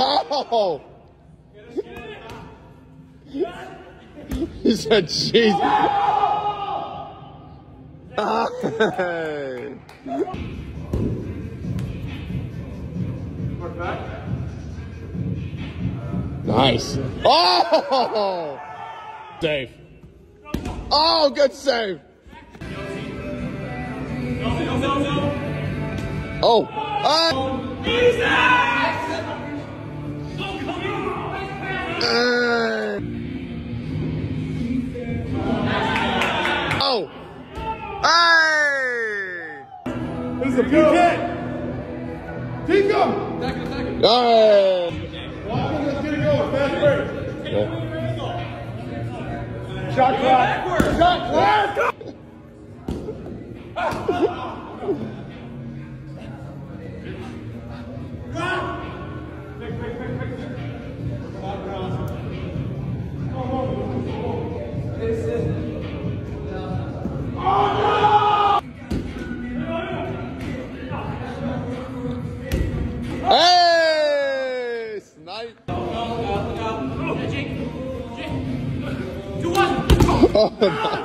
Oh! He said. Hey. Nice. Oh! Save. Oh, good save. Oh. Oh. Uh. Oh. Hey. This is a PK. Tingo. Oh. Let's get it going. Fast break. Yeah. Shot clock. Shot clock. Oh, nice.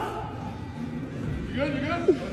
You good? You good?